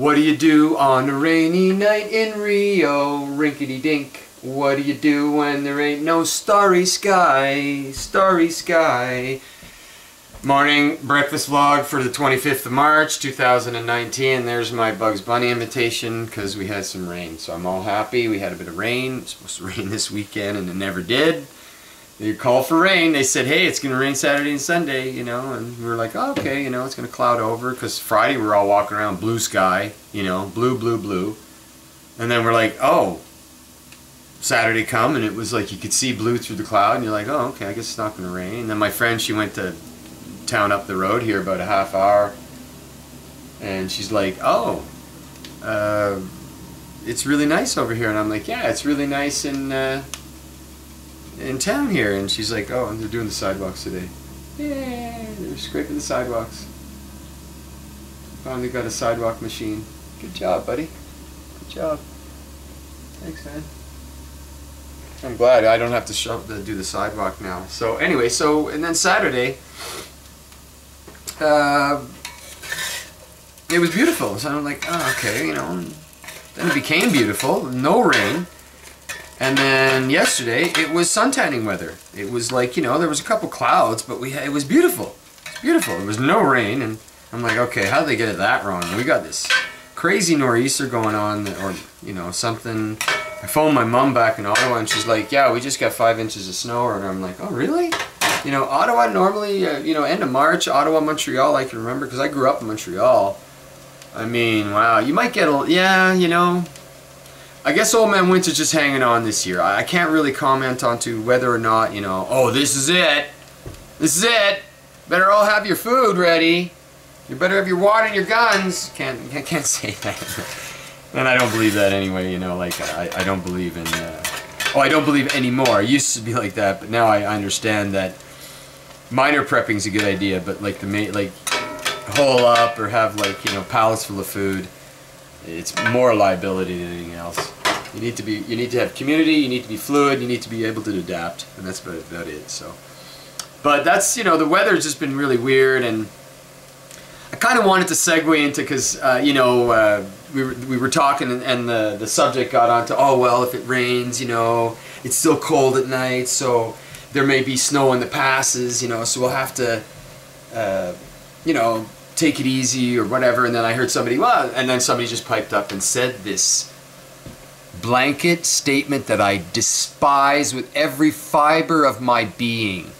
What do you do on a rainy night in Rio? Rinkety dink. What do you do when there ain't no starry sky? Starry sky. Morning breakfast vlog for the 25th of March 2019. There's my Bugs Bunny invitation because we had some rain. So I'm all happy. We had a bit of rain. It's supposed to rain this weekend and it never did. They called for rain. They said, hey, it's going to rain Saturday and Sunday, you know. And we were like, oh, okay, you know, it's going to cloud over because Friday we are all walking around blue sky, you know, blue, blue, blue. And then we're like, oh, Saturday come and it was like you could see blue through the cloud and you're like, oh, okay, I guess it's not going to rain. And then my friend, she went to town up the road here about a half hour and she's like oh uh, it's really nice over here and I'm like yeah it's really nice and." In town here and she's like oh they're doing the sidewalks today. They're scraping the sidewalks. Finally got a sidewalk machine. Good job buddy. Good job. Thanks man. I'm glad I don't have to, show, to do the sidewalk now. So anyway so and then Saturday uh, it was beautiful. So I'm like, oh, okay, you know. Then it became beautiful, no rain. And then yesterday, it was suntanning weather. It was like, you know, there was a couple clouds, but we it was beautiful. beautiful. It was no rain, and I'm like, okay, how did they get it that wrong? we got this crazy nor'easter going on, or, you know, something. I phoned my mom back in Ottawa, and she's like, yeah, we just got five inches of snow. And I'm like, oh, really? You know, Ottawa normally, uh, you know, end of March, Ottawa, Montreal, I can remember because I grew up in Montreal. I mean, wow, you might get a, yeah, you know, I guess Old Man Winter's just hanging on this year. I can't really comment on to whether or not, you know, oh, this is it. This is it. Better all have your food ready. You better have your water and your guns. Can't, I can't say that. and I don't believe that anyway, you know, like, I, I don't believe in, uh, oh, I don't believe anymore. I used to be like that, but now I understand that minor prepping's a good idea, but like the main, like hole up or have like you know pallets full of food, it's more liability than anything else. You need to be, you need to have community, you need to be fluid, you need to be able to adapt, and that's about, about it. So, but that's you know the weather's just been really weird, and I kind of wanted to segue into because uh, you know uh, we were we were talking and, and the the subject got onto oh well if it rains you know it's still cold at night so there may be snow in the passes, you know, so we'll have to, uh, you know, take it easy or whatever. And then I heard somebody, well, and then somebody just piped up and said this blanket statement that I despise with every fiber of my being.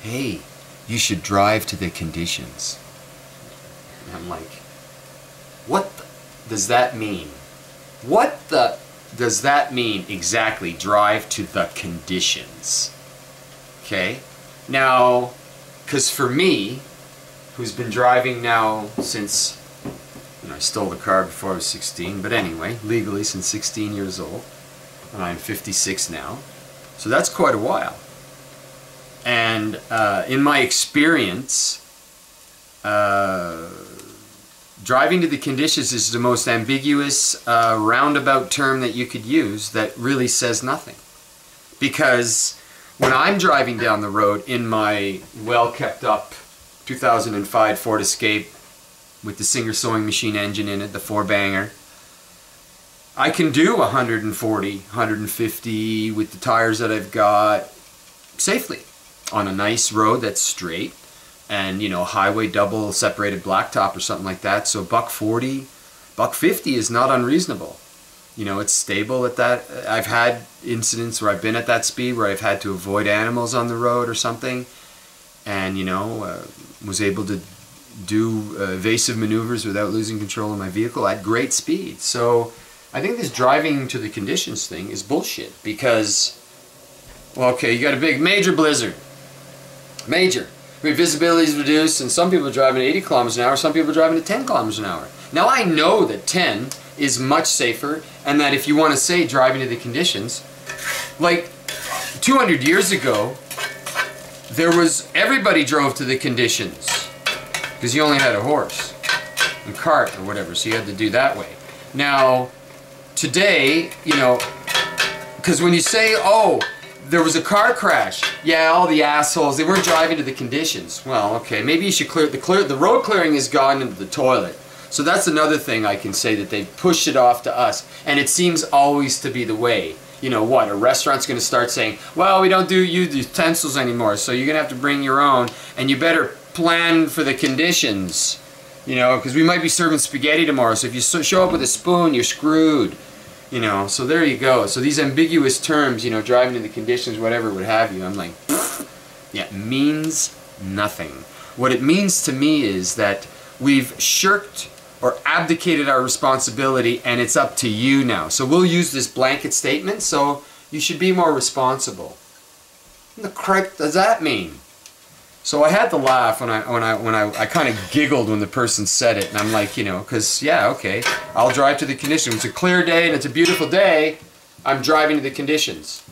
Hey, you should drive to the conditions. And I'm like, what does that mean? What the does that mean exactly, drive to the conditions? Okay, now, because for me, who's been driving now since, you know, I stole the car before I was 16, but anyway, legally since 16 years old, and I'm 56 now, so that's quite a while. And uh, in my experience, uh, driving to the conditions is the most ambiguous uh, roundabout term that you could use that really says nothing. Because when I'm driving down the road in my well kept up 2005 Ford Escape with the Singer sewing machine engine in it, the four banger, I can do 140, 150 with the tires that I've got safely on a nice road that's straight and you know highway double separated blacktop or something like that. So buck 40 buck 50 is not unreasonable. You know it's stable at that. I've had incidents where i've been at that speed where i've had to avoid animals on the road or something. And you know uh, was able to do uh, evasive maneuvers without losing control of my vehicle at great speed. So i think this driving to the conditions thing is bullshit because well okay you got a big major blizzard. Major. I mean, visibility is reduced and some people are driving at 80 kilometers an hour some people are driving at 10 kilometers an hour. Now I know that 10 is much safer and that if you want to say driving to the conditions, like 200 years ago, there was, everybody drove to the conditions because you only had a horse and cart or whatever, so you had to do that way. Now, today, you know, because when you say, oh, there was a car crash. Yeah, all the assholes, they weren't driving to the conditions. Well, okay, maybe you should clear, the clear, the road clearing has gone into the toilet. So that's another thing I can say that they push it off to us. And it seems always to be the way. You know what, a restaurant's going to start saying, well, we don't do use utensils anymore, so you're going to have to bring your own, and you better plan for the conditions. You know, because we might be serving spaghetti tomorrow, so if you show up with a spoon, you're screwed. You know, so there you go. So these ambiguous terms, you know, driving to the conditions, whatever, what have you, I'm like, yeah, means nothing. What it means to me is that we've shirked or abdicated our responsibility and it's up to you now. So we'll use this blanket statement, so you should be more responsible. What the crap does that mean? So I had to laugh when I when I when I, I kind of giggled when the person said it, and I'm like, you know, because yeah, okay, I'll drive to the conditions. It's a clear day and it's a beautiful day. I'm driving to the conditions.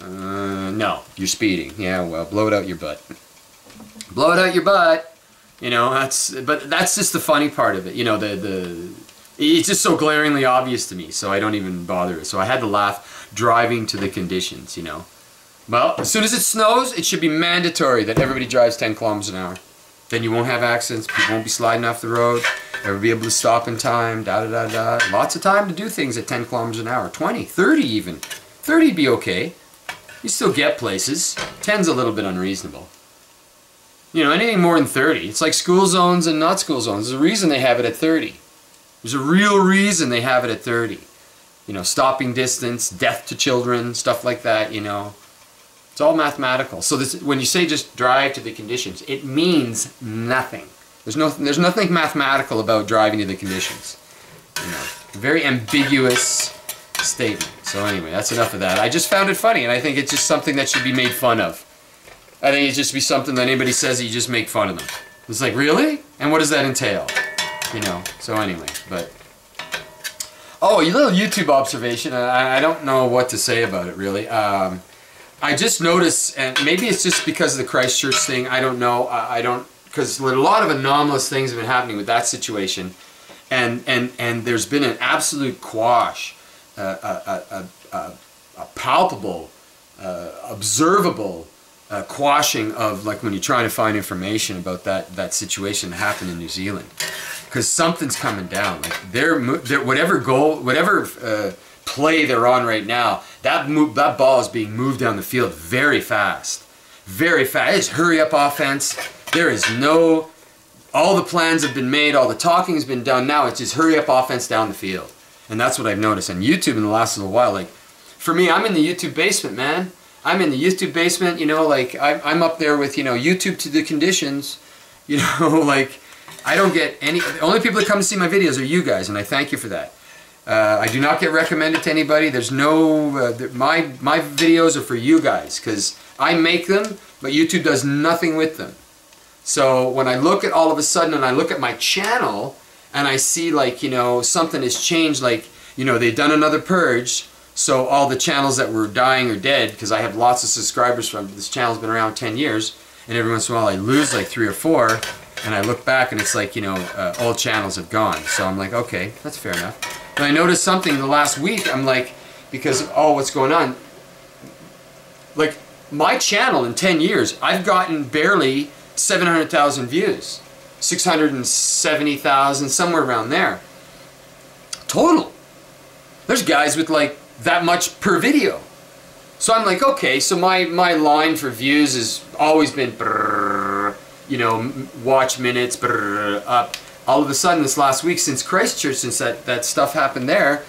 Uh, no, you're speeding. Yeah, well, blow it out your butt. Blow it out your butt. You know, that's but that's just the funny part of it. You know, the the it's just so glaringly obvious to me, so I don't even bother. It. So I had to laugh driving to the conditions. You know. Well, as soon as it snows, it should be mandatory that everybody drives 10 kilometers an hour. Then you won't have accidents, people won't be sliding off the road, everybody be able to stop in time, da da da da. Lots of time to do things at 10 kilometers an hour, 20, 30 even. 30 would be okay. You still get places. 10's a little bit unreasonable. You know, anything more than 30. It's like school zones and not school zones. There's a reason they have it at 30. There's a real reason they have it at 30. You know, stopping distance, death to children, stuff like that, you know. It's all mathematical. So this, when you say just drive to the conditions, it means nothing. There's no, there's nothing mathematical about driving to the conditions. You know, very ambiguous statement. So anyway, that's enough of that. I just found it funny, and I think it's just something that should be made fun of. I think it'd just be something that anybody says, you just make fun of them. It's like, really? And what does that entail? You know, so anyway, but... Oh, a little YouTube observation. I, I don't know what to say about it, really. Um, I just noticed, and maybe it's just because of the Christchurch thing. I don't know. I, I don't because a lot of anomalous things have been happening with that situation, and and and there's been an absolute quash, uh, a, a, a, a, palpable, uh, observable uh, quashing of like when you're trying to find information about that that situation that happened in New Zealand, because something's coming down. Like they're whatever goal, whatever uh, play they're on right now, that move, that ball is being moved down the field very fast. Very fast. It's hurry up offense. There is no, all the plans have been made, all the talking has been done. Now it's just hurry up offense down the field. And that's what I've noticed. And YouTube in the last little while, like, for me, I'm in the YouTube basement, man. I'm in the YouTube basement, you know, like, I'm up there with, you know, YouTube to the conditions, you know, like, I don't get any, the only people that come to see my videos are you guys, and I thank you for that. Uh, I do not get recommended to anybody. There's no, uh, my, my videos are for you guys because I make them, but YouTube does nothing with them. So when I look at all of a sudden and I look at my channel and I see like, you know, something has changed, like, you know, they've done another purge, so all the channels that were dying or dead because I have lots of subscribers from this channel's been around 10 years and every once in a while I lose like three or four and I look back and it's like, you know, uh, all channels have gone. So I'm like, okay, that's fair enough. But I noticed something the last week, I'm like, because of all what's going on, like my channel in 10 years, I've gotten barely 700,000 views. 670,000, somewhere around there. Total. There's guys with like that much per video. So I'm like, okay, so my, my line for views has always been, brrr, you know, watch minutes, brrr, up all of a sudden this last week since Christchurch, since that, that stuff happened there,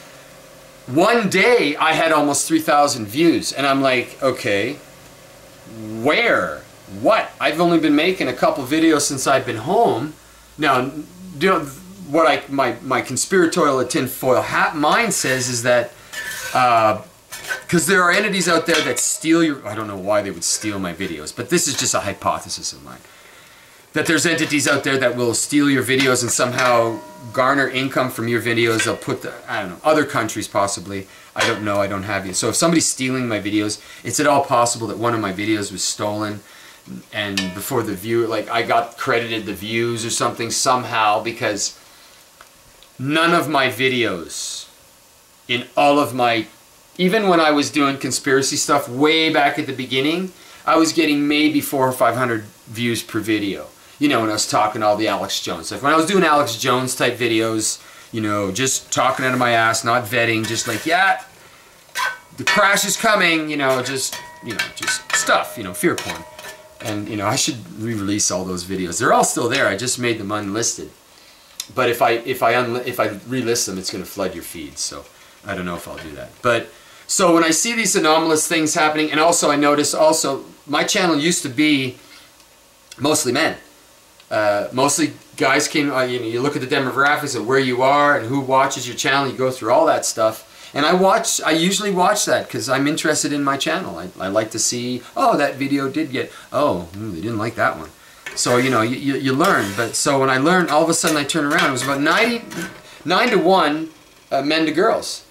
one day I had almost 3,000 views. And I'm like, okay, where? What? I've only been making a couple videos since I've been home. Now, you know, what I my, my conspiratorial tinfoil hat mind says is that because uh, there are entities out there that steal your I don't know why they would steal my videos, but this is just a hypothesis of mine that there's entities out there that will steal your videos and somehow garner income from your videos. They'll put the, I don't know, other countries possibly. I don't know, I don't have you. So if somebody's stealing my videos, it's at all possible that one of my videos was stolen and before the view, like I got credited the views or something somehow because none of my videos in all of my, even when I was doing conspiracy stuff way back at the beginning, I was getting maybe four or 500 views per video you know, when I was talking all the Alex Jones stuff. When I was doing Alex Jones type videos, you know, just talking out of my ass, not vetting, just like, yeah, the crash is coming, you know, just, you know, just stuff, you know, fear porn. And, you know, I should re-release all those videos. They're all still there. I just made them unlisted. But if I if I if I relist them, it's going to flood your feed. So I don't know if I'll do that. But so when I see these anomalous things happening, and also I notice also my channel used to be mostly men. Uh, mostly guys came, uh, you know, you look at the demographics of where you are and who watches your channel, you go through all that stuff. And I watch, I usually watch that because I'm interested in my channel. I, I like to see, oh, that video did get, oh, mm, they didn't like that one. So, you know, you, you, you, learn. But so when I learned, all of a sudden I turn around, it was about 90, 9 to 1 uh, men to girls.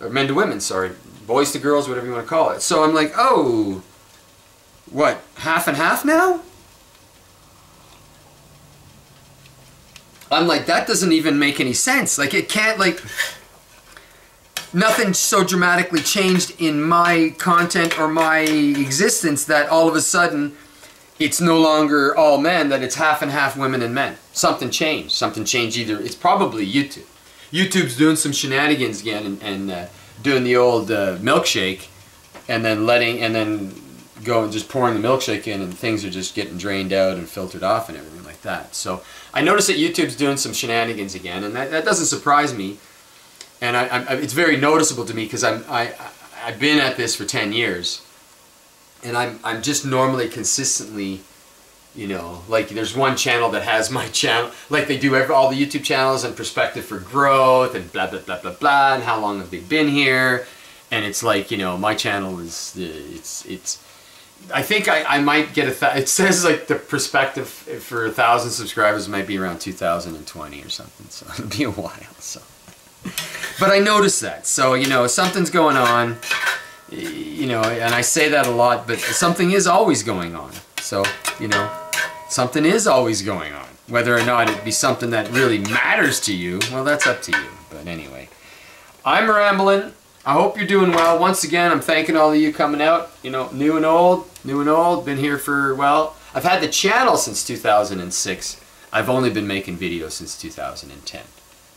Or men to women, sorry. Boys to girls, whatever you want to call it. So I'm like, oh, what, half and half now? I'm like, that doesn't even make any sense. Like, it can't, like, nothing so dramatically changed in my content or my existence that all of a sudden it's no longer all men, that it's half and half women and men. Something changed. Something changed either. It's probably YouTube. YouTube's doing some shenanigans again and, and uh, doing the old uh, milkshake and then letting, and then going, just pouring the milkshake in and things are just getting drained out and filtered off and everything like that. So I noticed that YouTube's doing some shenanigans again, and that, that doesn't surprise me. And I, I, it's very noticeable to me because I'm I, I've been at this for 10 years, and I'm I'm just normally consistently, you know, like there's one channel that has my channel, like they do every, all the YouTube channels and perspective for growth and blah blah blah blah blah, and how long have they been here, and it's like you know my channel is uh, it's it's I think I, I might get a. it says like the perspective for a thousand subscribers might be around 2020 or something. So it'll be a while. So, but I noticed that. So you know something's going on. You know, and I say that a lot, but something is always going on. So you know, something is always going on. Whether or not it be something that really matters to you, well, that's up to you. But anyway, I'm rambling. I hope you're doing well. Once again, I'm thanking all of you coming out. You know, new and old, new and old. Been here for, well, I've had the channel since 2006. I've only been making videos since 2010.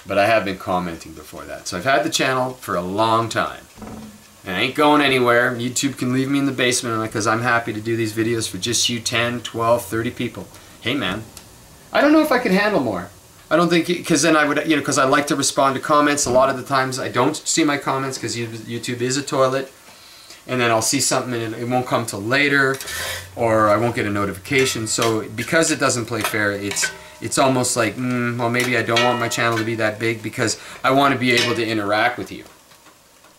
But I have been commenting before that. So I've had the channel for a long time. And I ain't going anywhere. YouTube can leave me in the basement because I'm happy to do these videos for just you 10, 12, 30 people. Hey man, I don't know if I could handle more. I don't think, because then I would, you know, because I like to respond to comments. A lot of the times I don't see my comments because YouTube is a toilet. And then I'll see something and it won't come till later, or I won't get a notification. So because it doesn't play fair, it's it's almost like, mm, well, maybe I don't want my channel to be that big because I want to be able to interact with you.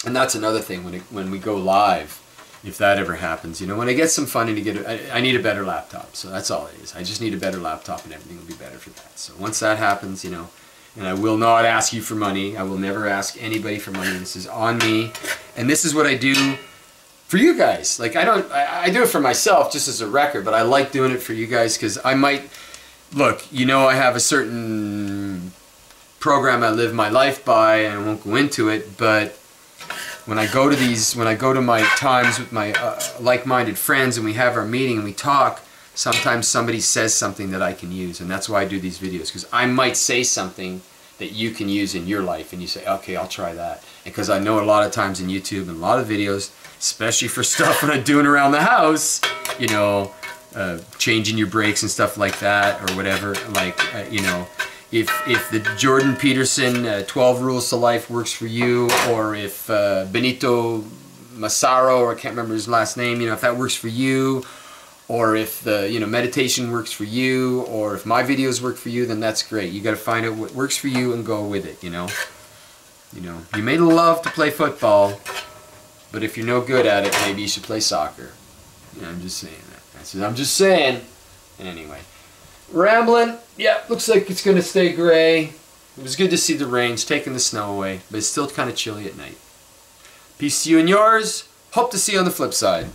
And that's another thing when it, when we go live if that ever happens. You know, when I get some funding to get, I need a better laptop. So that's all it is. I just need a better laptop, and everything will be better for that. So once that happens, you know, and I will not ask you for money. I will never ask anybody for money. This is on me, and this is what I do for you guys. Like I don't, I, I do it for myself just as a record, but I like doing it for you guys because I might look. You know, I have a certain program I live my life by, and I won't go into it, but when I go to these, when I go to my times with my uh, like-minded friends and we have our meeting and we talk, sometimes somebody says something that I can use, and that's why I do these videos because I might say something that you can use in your life, and you say, okay, I'll try that. Because I know a lot of times in YouTube and a lot of videos, especially for stuff when I'm doing around the house, you know, uh, changing your brakes and stuff like that, or whatever, like, uh, you know, if if the Jordan Peterson uh, 12 Rules to Life works for you, or if uh, Benito Massaro, or I can't remember his last name, you know, if that works for you, or if the you know meditation works for you, or if my videos work for you, then that's great. You got to find out what works for you and go with it. You know, you know, you may love to play football, but if you're no good at it, maybe you should play soccer. I'm just saying that. I'm just saying. Anyway. Rambling. Yeah, looks like it's going to stay gray. It was good to see the rain's taking the snow away, but it's still kind of chilly at night. Peace to you and yours. Hope to see you on the flip side.